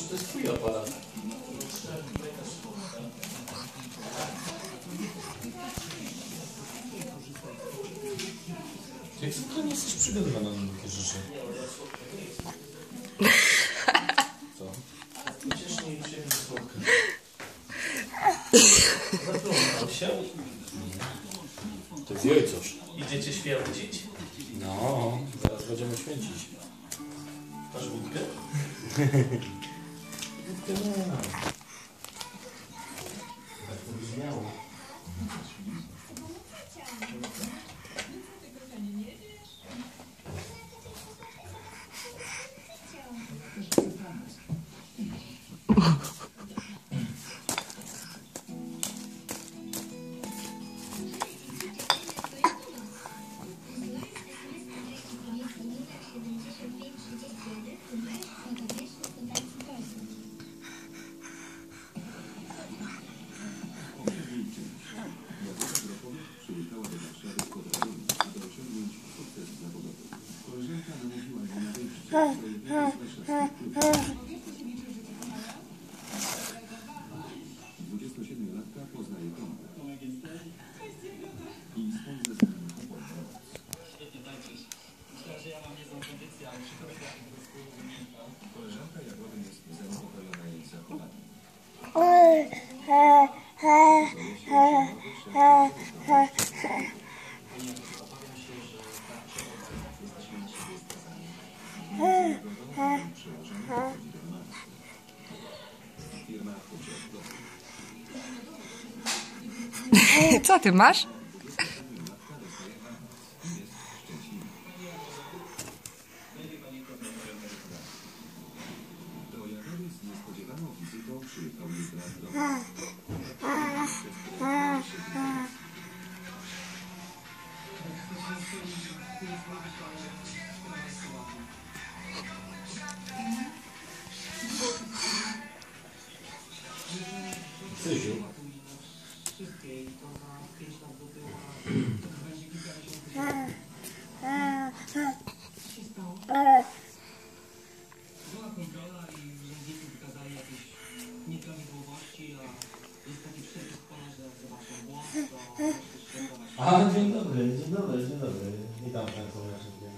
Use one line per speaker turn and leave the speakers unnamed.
czy to jest twój aparat? Jak zwykle nie jesteś przygotowana na takie rzeczy. Co? Przecież nie się słodko. Zaplątał się. To wie coś.
Idziecie święcić?
No, zaraz będziemy święcić.
Masz wódkę? Oh.
Wódkę nie ma. Tak to brzmiało.
Co ty masz?
Syziu.
Była kontrola i urzędnicy wykazali jakieś nieprawidłowości, a jest taki przepis ponoć, że jak zobaczą błąd, to możesz świętować.
A, dzień dobry, dzień dobry, dzień dobry. Witam Państwa serdecznie.